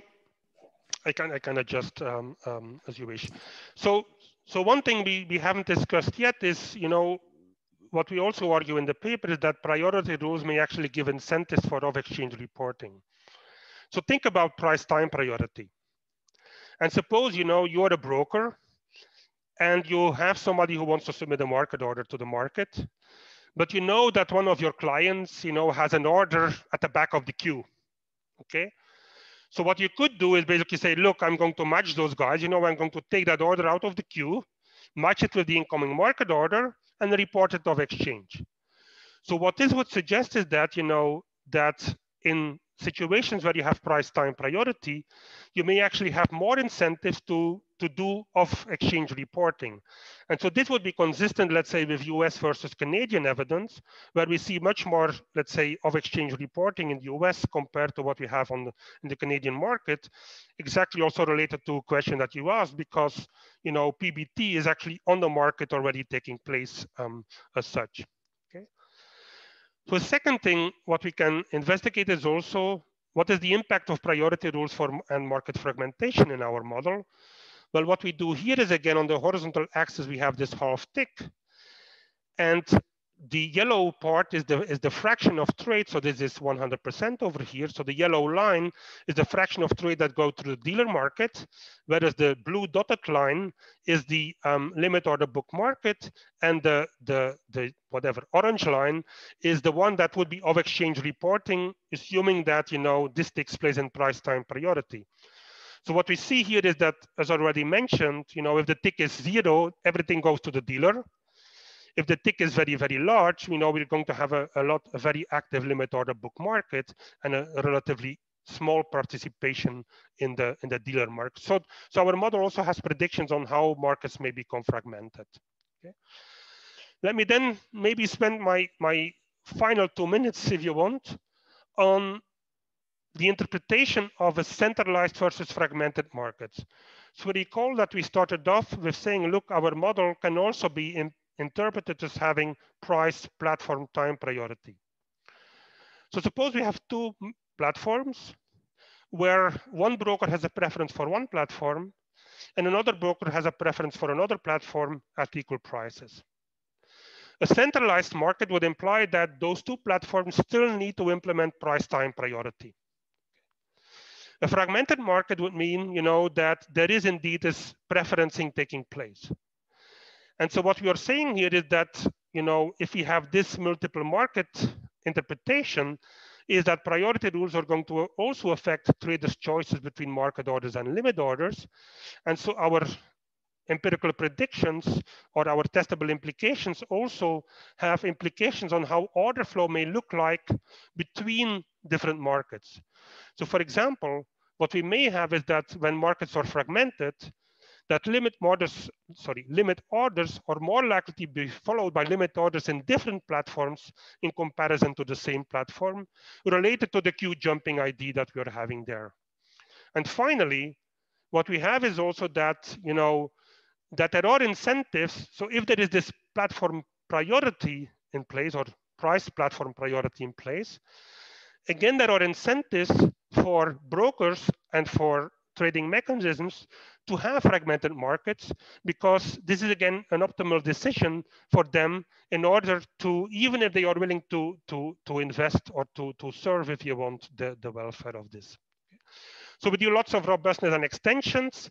I can I can adjust um, um, as you wish. So so one thing we we haven't discussed yet is you know what we also argue in the paper is that priority rules may actually give incentives for off-exchange reporting. So think about price time priority. And suppose you know you're a broker and you have somebody who wants to submit a market order to the market, but you know that one of your clients, you know, has an order at the back of the queue. Okay. So what you could do is basically say, look, I'm going to match those guys. You know, I'm going to take that order out of the queue, match it with the incoming market order, and report it off exchange. So what this would suggest is that, you know, that in situations where you have price time priority, you may actually have more incentives to, to do off exchange reporting. And so this would be consistent, let's say, with US versus Canadian evidence, where we see much more, let's say, off exchange reporting in the US compared to what we have on the, in the Canadian market. Exactly also related to a question that you asked, because you know PBT is actually on the market already taking place um, as such. So the second thing, what we can investigate is also what is the impact of priority rules for and market fragmentation in our model? Well, what we do here is again on the horizontal axis, we have this half tick. And the yellow part is the, is the fraction of trade. So this is 100% over here. So the yellow line is the fraction of trade that go through the dealer market, whereas the blue dotted line is the um, limit order book market. And the, the, the whatever orange line is the one that would be of exchange reporting, assuming that, you know, this takes place in price time priority. So what we see here is that, as already mentioned, you know, if the tick is zero, everything goes to the dealer if the tick is very, very large, we know we're going to have a, a lot, a very active limit order book market and a, relatively small participation in the in the dealer market. So, so our model also has predictions on how markets may become fragmented. Okay. Let me then maybe spend my my final two minutes, if you want, on the interpretation of a centralized versus fragmented markets. So recall that we started off with saying, look, our model can also be in, interpreted as having price platform time priority. So suppose we have two platforms where one broker has a preference for one platform and another broker has a preference for another platform at equal prices. A centralized market would imply that those two platforms still need to implement price time priority. A fragmented market would mean, you know, that there is indeed this preferencing taking place. And so what we are saying here is that, you know, if we have this multiple market interpretation, is that priority rules are going to also affect traders' choices between market orders and limit orders. And so our empirical predictions or our testable implications also have implications on how order flow may look like between different markets. So for example, what we may have is that when markets are fragmented, that limit orders, sorry, limit orders are more likely to be followed by limit orders in different platforms in comparison to the same platform related to the queue jumping ID that we are having there. And finally, what we have is also that, you know, that there are incentives. So if there is this platform priority in place or price platform priority in place, again, there are incentives for brokers and for trading mechanisms to have fragmented markets because this is again an optimal decision for them in order to even if they are willing to to to invest or to to serve if you want the the welfare of this so we do lots of robustness and extensions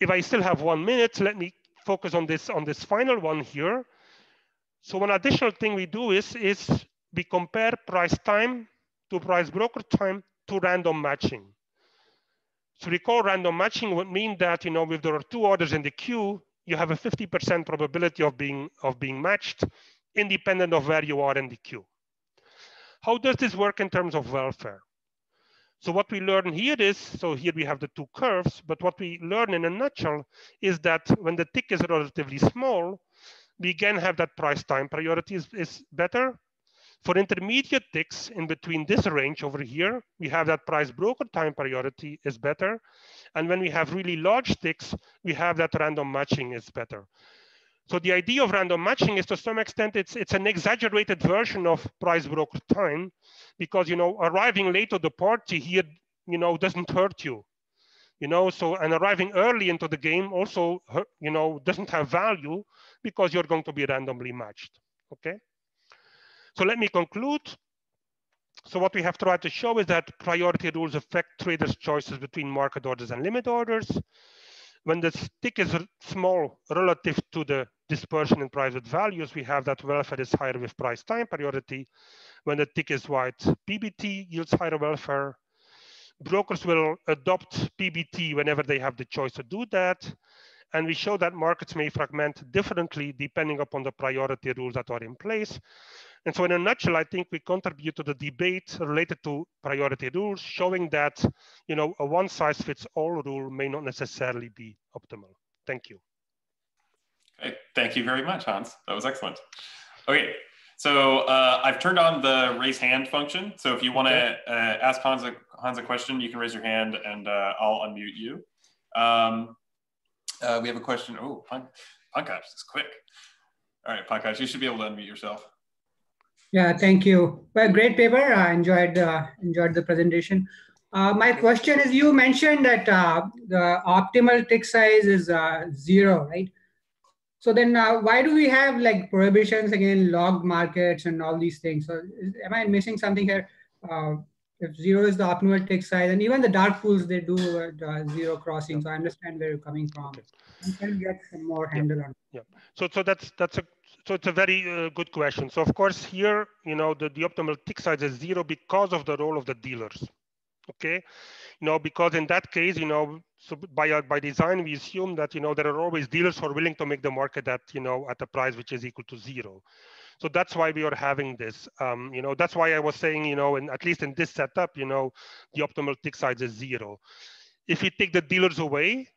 if i still have one minute let me focus on this on this final one here so one additional thing we do is is we compare price time to price broker time to random matching. So recall random matching would mean that, you know, if there are two orders in the queue, you have a 50% probability of being, of being matched independent of where you are in the queue. How does this work in terms of welfare? So what we learn here is, so here we have the two curves, but what we learn in a nutshell is that when the tick is relatively small, we again have that price time priority is, is better for intermediate ticks in between this range over here, we have that price broker time priority is better. And when we have really large ticks, we have that random matching is better. So the idea of random matching is to some extent, it's, it's an exaggerated version of price broker time because, you know, arriving late to the party here, you know, doesn't hurt you. You know, so and arriving early into the game also, you know, doesn't have value because you're going to be randomly matched, okay? So let me conclude. So what we have tried to show is that priority rules affect traders' choices between market orders and limit orders. When the stick is small relative to the dispersion in private values, we have that welfare is higher with price time priority. When the tick is wide, PBT yields higher welfare. Brokers will adopt PBT whenever they have the choice to do that. And we show that markets may fragment differently depending upon the priority rules that are in place. And so in a nutshell, I think we contribute to the debate related to priority rules, showing that you know, a one size fits all rule may not necessarily be optimal. Thank you. Okay, thank you very much, Hans. That was excellent. Okay, so uh, I've turned on the raise hand function. So if you want to uh, ask Hans a, Hans a question, you can raise your hand and uh, I'll unmute you. Um, uh, we have a question. Oh, Pankaj, this is quick. All right, Pankaj, you should be able to unmute yourself. Yeah, thank you. Well, great paper. I enjoyed uh, enjoyed the presentation. Uh, my question is, you mentioned that uh, the optimal tick size is uh, zero, right? So then uh, why do we have like prohibitions again, log markets and all these things? So is, am I missing something here? Uh, if zero is the optimal tick size, and even the dark pools, they do zero crossing. So I understand where you're coming from. Okay. I'm trying to get some more handle yeah. on. Yeah. So so that's that's a so it's a very uh, good question. So of course here, you know, the, the optimal tick size is zero because of the role of the dealers. Okay, you know, because in that case, you know, so by uh, by design, we assume that you know there are always dealers who are willing to make the market at you know at a price which is equal to zero. So that's why we are having this. Um, you know, that's why I was saying, you know, and at least in this setup, you know, the optimal tick size is zero. If you take the dealers away,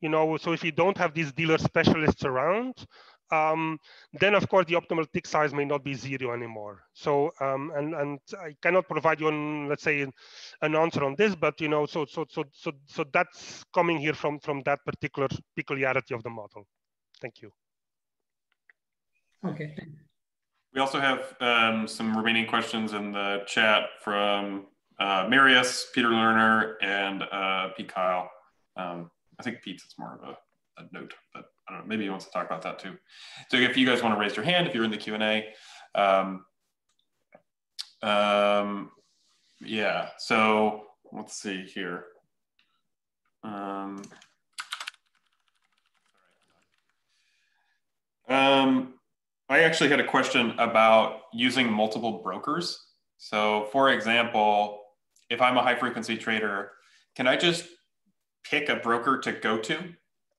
you know, so if you don't have these dealer specialists around, um, then of course the optimal tick size may not be zero anymore. So um, and and I cannot provide you an let's say an answer on this, but you know so so so so so that's coming here from from that particular peculiarity of the model. Thank you. Okay. We also have um, some remaining questions in the chat from uh, Marius, Peter Lerner, and uh, Pete Kyle. Um, I think Pete's it's more of a, a note, but I don't know, maybe he wants to talk about that too. So if you guys want to raise your hand, if you're in the Q&A, um, um, yeah, so let's see here. Um, um, I actually had a question about using multiple brokers. So for example, if I'm a high frequency trader, can I just pick a broker to go to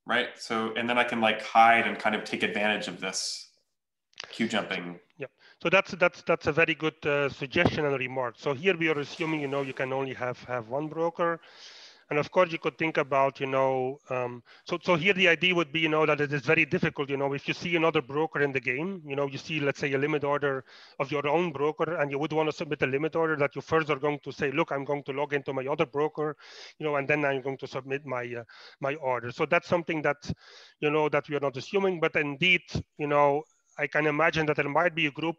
right? So, and then I can like hide and kind of take advantage of this queue jumping. Yeah. So that's that's that's a very good uh, suggestion and remark. So here we are assuming you know you can only have have one broker, and of course, you could think about, you know, um, so so here the idea would be, you know, that it is very difficult, you know, if you see another broker in the game, you know, you see, let's say, a limit order of your own broker, and you would want to submit a limit order that you first are going to say, look, I'm going to log into my other broker, you know, and then I'm going to submit my uh, my order. So that's something that, you know, that we are not assuming, but indeed, you know, I can imagine that there might be a group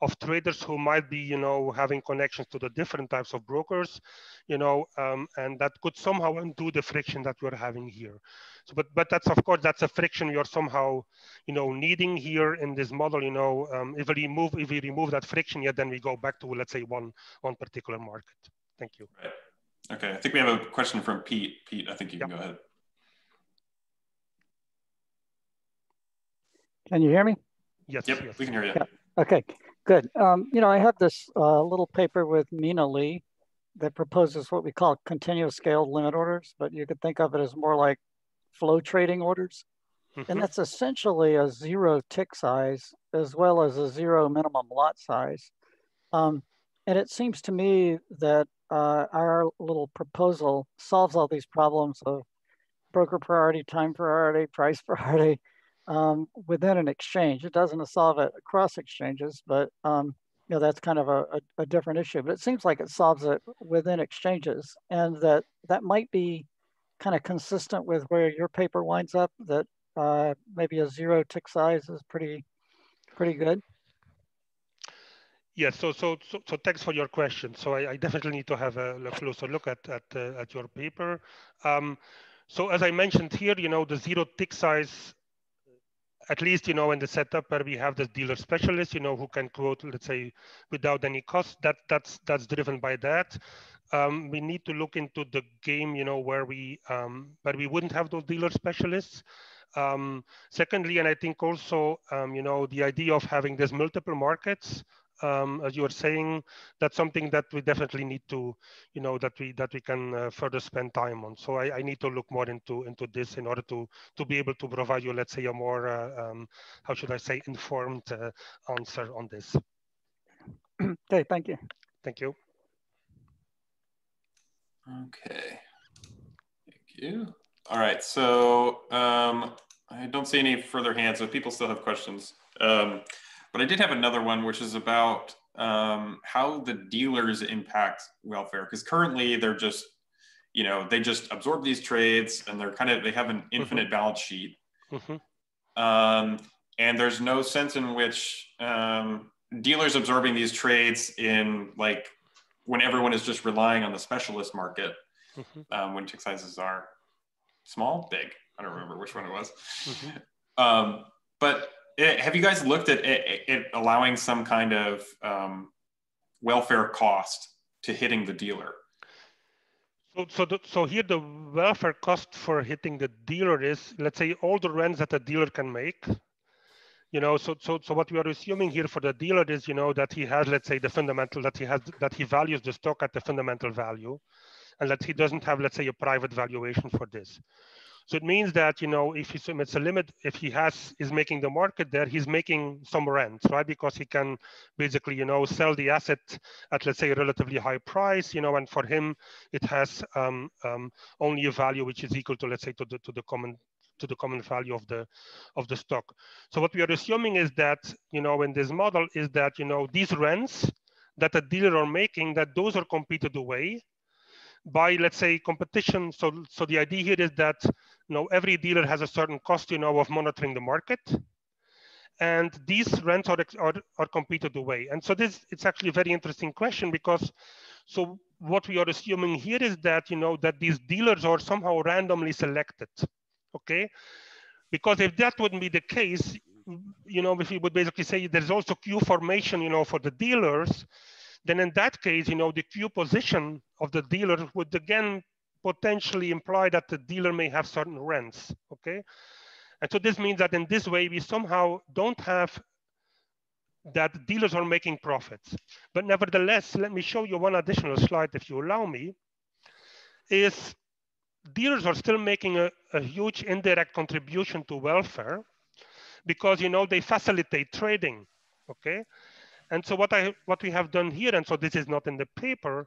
of traders who might be, you know, having connections to the different types of brokers, you know, um, and that could somehow undo the friction that we're having here. So, but but that's of course that's a friction you're somehow, you know, needing here in this model. You know, um, if we remove if we remove that friction, yeah, then we go back to let's say one one particular market. Thank you. Right. Okay, I think we have a question from Pete. Pete, I think you can yep. go ahead. Can you hear me? Yes. Yep, yes. we can hear you. Yeah. Okay. Good. Um, you know, I have this uh, little paper with Mina Lee that proposes what we call continuous scaled limit orders, but you could think of it as more like flow trading orders. Mm-hmm. And that's essentially a zero tick size as well as a zero minimum lot size. Um, and it seems to me that uh, our little proposal solves all these problems of broker priority, time priority, price priority, um, within an exchange. It doesn't solve it across exchanges, but um, you know that's kind of a, a, a, different issue. But it seems like it solves it within exchanges, and that that might be kind of consistent with where your paper winds up. That uh, maybe a zero tick size is pretty, pretty good. Yes, so so so, so thanks for your question. So I, I definitely need to have a, closer look at at, uh, at your paper. Um, so as I mentioned here, you know, the zero tick size, at least, you know, in the setup where we have the dealer specialist, you know, who can quote, let's say, without any cost, that that's that's driven by that. Um, we need to look into the game, you know, where we um, where we wouldn't have those dealer specialists. Um, secondly, and I think also, um, you know, the idea of having these multiple markets um, as you were saying, that's something that we definitely need to, you know, that we that we can uh, further spend time on. So I, I, need to look more into into this in order to to be able to provide you, let's say, a more uh, um, how should I say, informed uh, answer on this. Okay, thank you. Thank you. Okay, thank you. All right, so um, I don't see any further hands, so people still have questions. Um, but I did have another one, which is about um, how the dealers impact welfare. Because currently they're just, you know, they just absorb these trades and they're kind of, they have an mm-hmm. infinite mm-hmm. balance sheet. Mm-hmm. Um, and there's no sense in which um, dealers absorbing these trades in like when everyone is just relying on the specialist market mm-hmm. um, when tick sizes are small, big. I don't remember which one it was. Mm-hmm. Um, but it, have you guys looked at eh, eh, it, it allowing some kind of um, welfare cost to hitting the dealer? So, so, the, so here the welfare cost for hitting the dealer is, let's say, all the rents that the dealer can make. You know, so so so what we are assuming here for the dealer is, you know, that he has, let's say, the fundamental that he has that he values the stock at the fundamental value, and that he doesn't have, let's say, a private valuation for this. So it means that, you know, if he submits a limit, if he has, is making the market there, he's making some rent, right? Because he can basically, you know, sell the asset at, let's say, a relatively high price, you know, and for him, it has um, um, only a value which is equal to, let's say, to the, to the common to the common value of the of the stock. So what we are assuming is that, you know, in this model is that, you know, these rents that the dealer are making, that those are competed away by, let's say, competition. So, so the idea here is that you know, every dealer has a certain cost, you know, of monitoring the market. And these rents are, are, are competed away. And so this, it's actually a very interesting question because, so what we are assuming here is that, you know, that these dealers are somehow randomly selected, okay? Because if that wouldn't be the case, you know, if you would basically say there's also queue formation, you know, for the dealers, then in that case, you know, the queue position of the dealer would again potentially imply that the dealer may have certain rents, okay? And so this means that in this way, we somehow don't have that dealers are making profits. But nevertheless, let me show you one additional slide, if you allow me, is dealers are still making a, a huge indirect contribution to welfare because, you know, they facilitate trading, okay? And so what I what we have done here, and so this is not in the paper,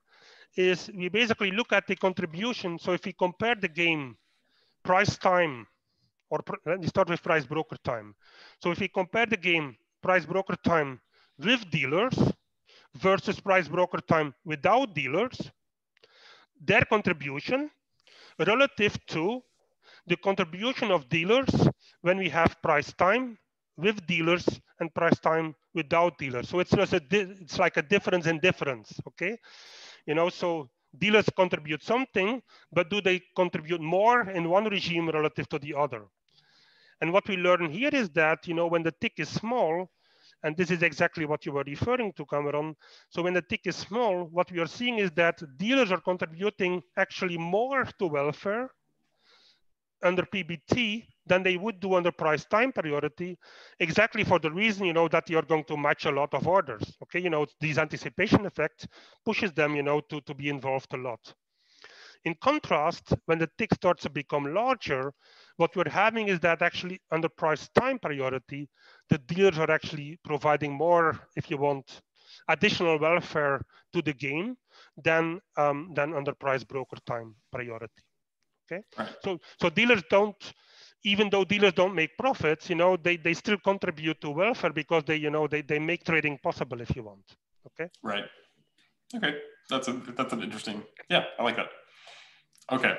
is we basically look at the contribution. So if we compare the game price time, or let me start with price broker time. So if we compare the game price broker time with dealers versus price broker time without dealers, their contribution relative to the contribution of dealers when we have price time with dealers and price time without dealers. So it's just a it's like a difference in difference, okay? You know, so dealers contribute something, but do they contribute more in one regime relative to the other? And what we learn here is that, you know, when the tick is small, and this is exactly what you were referring to, Cameron. So when the tick is small, what we are seeing is that dealers are contributing actually more to welfare under PBT than they would do under price time priority, exactly for the reason, you know, that you're going to match a lot of orders. Okay, you know, these anticipation effect pushes them, you know, to, to be involved a lot. In contrast, when the tick starts to become larger, what we're having is that actually under price time priority, the dealers are actually providing more, if you want, additional welfare to the game than, um, than under price broker time priority. Okay, right. so so dealers don't even though dealers don't make profits, you know, they, they still contribute to welfare because they, you know, they, they make trading possible if you want. Okay. Right. Okay. That's a, that's an interesting, yeah, I like that. Okay.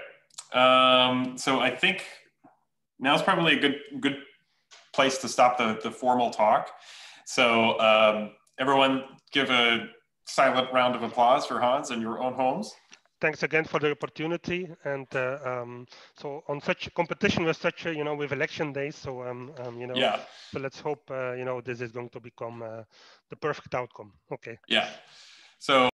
Um, so I think now is probably a good good place to stop the, the formal talk. So um, everyone give a silent round of applause for Hans and your own homes. Thanks again for the opportunity. And uh, um, so on such competition with such, a, you know, with election days. So, um, um, you know, yeah. so let's hope, uh, you know, this is going to become uh, the perfect outcome. Okay. Yeah. So